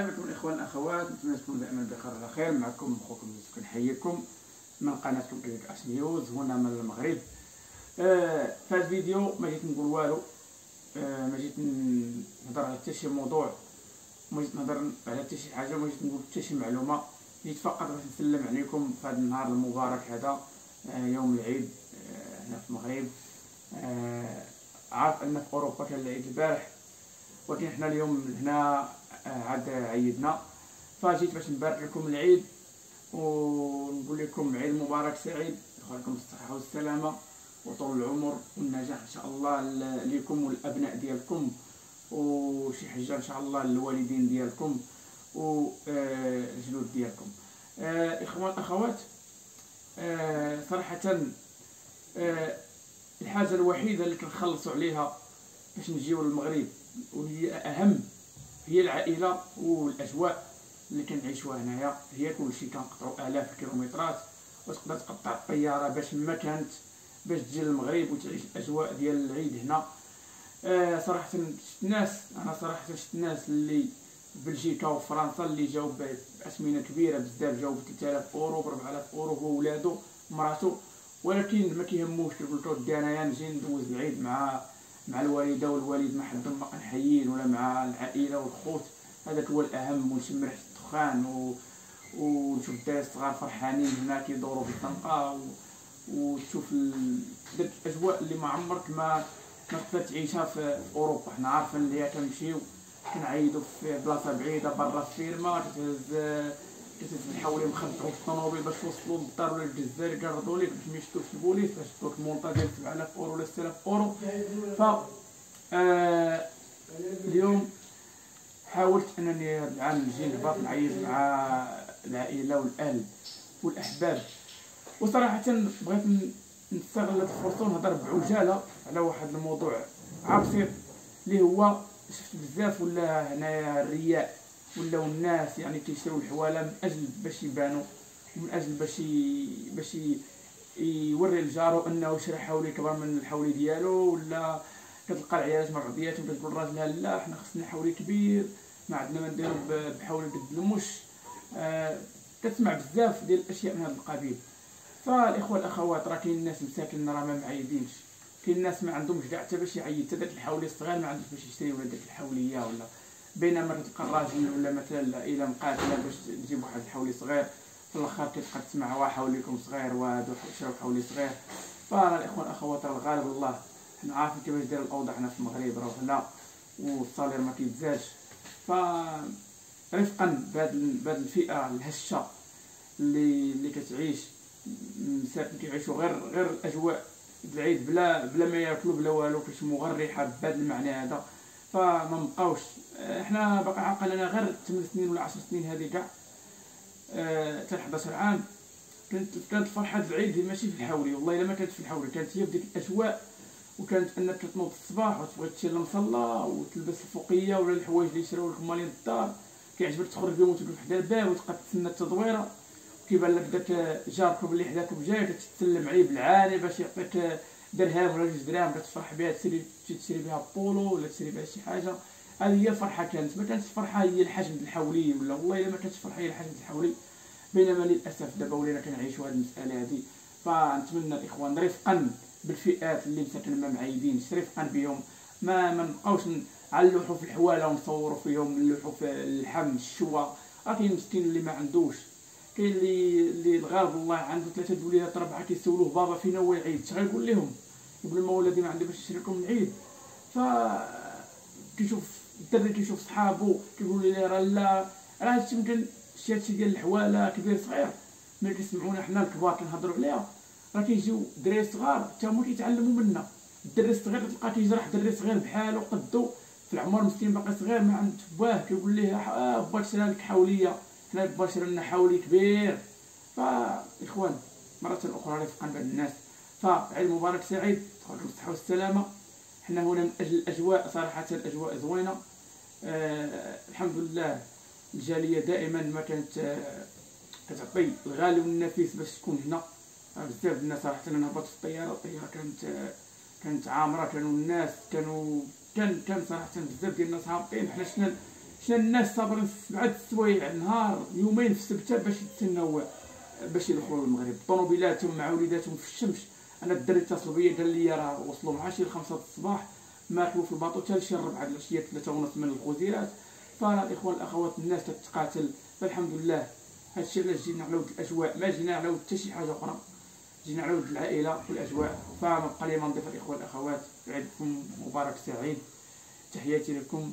الاخوان الأخوات نتمنى تكونوا دائما بخير على خير. معكم أخوكم يوسف كنحييكم من قناتكم كيك أس نيوز هنا من المغرب. آه في هذا الفيديو ما جيت نقول والو. آه ما جيت نهضر على حتى شي موضوع. ما جيت نهضر على حتى شي حاجة ما جيت نقول حتى شي معلومة. جيت فقط باش نسلم عليكم في هذا النهار المبارك هذا. آه يوم العيد هنا في المغرب. عارف ان في أوروبا كان العيد البارح. ولكن حنا اليوم هنا عاد عيدنا. فجيت باش نبارك لكم العيد ونقول لكم عيد مبارك سعيد. لكم الصحة والسلامة وطول العمر والنجاح إن شاء الله لكم والأبناء ديالكم وشي حاجة إن شاء الله للوالدين ديالكم والجدود آه، ديالكم. آه، إخوان أخوات صراحة الحاجة الوحيدة اللي كنخلصوا عليها باش نجيو للمغرب وهي أهم هي العائلة والأجواء اللي كنعيشوها هنايا. هي كلشي كنقطعوا آلاف الكيلومترات وتقدر تقطع الطيارة باش ما كانت باش تجي للمغرب وتعيش الأجواء ديال العيد هنا. آه صراحة شفت الناس أنا صراحة شفت الناس اللي بلجيكا وفرنسا اللي جاو بأسمنة كبيرة بزاف جاو ب 3000 أورو ب 4000 أورو هو ولادو مراتو ولكن ما كيهموش كيقول لك انايا نجي ندوز العيد مع مع الوالدة والوالد ما حدهم باقي حيين ولا مع العائلة والخوت هذاك هو الأهم ونشم ريحه الدخان و... ونشوف الدراري الصغار فرحانين هنا كيدوروا في الطنقة و... وتشوف. ديك الأجواء اللي ما عمرك ما ما تعيشها في أوروبا حنا عارفين اللي كنمشيو كنعيدوا في بلاصة بعيدة برا الفيرما كتهز حوالي مخبطوا في الطوموبيل باش توصلوا للدار ولا للجزائر يقرضوا لك باش ما في البوليس باش يشتوك المونطا ديال 7000 أورو ولا 6000 أورو. ف آه اليوم حاولت أنني العام نجي نهبط نعيش مع العائلة والأهل والأحباب. وصراحة بغيت نستغل هذه الفرصة ونهضر بعجالة على واحد الموضوع عبسيط اللي هو شفت بزاف ولا هنايا الرياء ولاو الناس يعني كيشريو الحوالة من أجل باش يبانوا من أجل باش باش يوري لجارو أنه شرا حولي كبر من الحولي ديالو ولا كتلقى العيالات مع بعضياتهم كتقول راجلها لا حنا خصنا حولي كبير ما عندنا ما نديرو بحولي قد المش آه كتسمع بزاف ديال الأشياء من هذا القبيل. فالإخوة الأخوات راه كاين الناس مساكن راه ما معيدينش كاين الناس ما عندهمش كاع حتى باش يعيد حتى داك الحولي الصغير ما عندوش باش يشري ولا داك الحولية ولا بينما كتلقى الراجل ولا مثلا العائله مقاتله باش تجيب واحد الحولي صغير. في الآخر كتبقى تسمع وا حوليكم صغير وهادو شراو حولي صغير. فراه الاخوان الأخوات الغالب الله حنا عارفين كيفاش داير الأوضاع هنا في المغرب راه هنا والصالير ما كيتزادش ف رفقا بهاد بهاد الفئة الهشة اللي اللي كتعيش. مساكن كيعيشوا غير غير الأجواء العيد بلا بلا ما ياكلوا بلا والو كيشموا غير الريحه بهذا المعنى هذا. فما مبقاوش إحنا باقي عاقل لنا غير 8 سنين ولا 10 سنين هذه كاع. حتى آه 11 عام كانت كانت فرحة العيد ماشي في الحولي والله إلا ما كانت في الحولي كانت هي بديك الأجواء. وكانت أنك تنوض الصباح وتبغي تمشي للمصلى وتلبس الفوقية ولا الحوايج اللي يشراو لك مالين الدار. كيعجبك تخرج بهم وتوقف حدا الباب وتبقى تسنى التدويره كيبان لك داك جارك اللي حداك جاي كتسلم عليه بالعاني باش يعطيك درهم ولا جوج دراهم كتفرح بها تشري تشري بها بولو ولا تشري بها شي حاجة. هذه هي الفرحة كانت. ما كانتش الفرحه هي الحجم الحولي ولا والله إلا ما كانتش الفرحه هي الحجم الحولي. بينما للأسف دابا ولينا كنعيشوا هذه المسألة هذه فنتمنى الإخوان رفقا بالفئات اللي مساكن ما معيدينش رفقا بهم. ما ما نبقاوش نعلوحوا في الحوالة ونصوروا فيهم نلوحوا في اللحم الشوا. راه كاين مسكين اللي ما عندوش كاين اللي اللي الغالب الله عنده ثلاثة وليدات اربعه كيسولوه بابا فينا هو العيد اش غيقول لهم لهم ولدي ما عندي باش نشري لكم العيد. ف كيشوف الدري كيشوف صحابو كيقول لي راه لا راه هادشي يمكن شي هادشي ديال الحوالة كبير صغير ملي كيسمعونا حنا الكبار كنهضروا عليها. راه كيجيو دراري صغار حتى هما كيتعلموا منا. الدري الصغير تلقى كيجرح دري صغير بحالو قدو في العمر مسكين باقي صغير ما عند باه كيقول ليه آه با شرا لك حوليه حنا شرا لنا حولي كبير. فإخوان مرة أخرى رفقا بين الناس فعيد مبارك سعيد تخرجوا بالصحة والسلامة حنا هنا من أجل الأجواء صراحة الأجواء زوينة. آه الحمد لله الجالية دائما ما كانت آه كتعطي الغالي والنفيس باش تكون هنا. بزاف الناس صراحة أنا هبطت في الطيارة. الطيارة كانت كانت عامرة. كانوا الناس كانوا كان كان صراحة بزاف ديال الناس هابطين. حنا شفنا شنا الناس صابرين سبعة السوايع نهار يومين في السبتة باش يتسناو باش يدخلوا للمغرب طوموبيلاتهم مع وليداتهم في الشمس. أنا الدري اتصلوا بيا قال لي راه وصلوا مع شي الخمسة الصباح. ماكلوا في الباطو حتى لشي الربعة د العشية ثلاثة ونص من الخزيرات فراه الإخوان الأخوات الناس تتقاتل. فالحمد لله. هادشي علاش جينا على ود الأجواء؟ ما جينا على ود حتى شي حاجة أخرى. جينا على ود العائله والاجواء فنبقى لي ما نضيف الإخوة الأخوات. عيدكم مبارك سعيد. تحياتي لكم.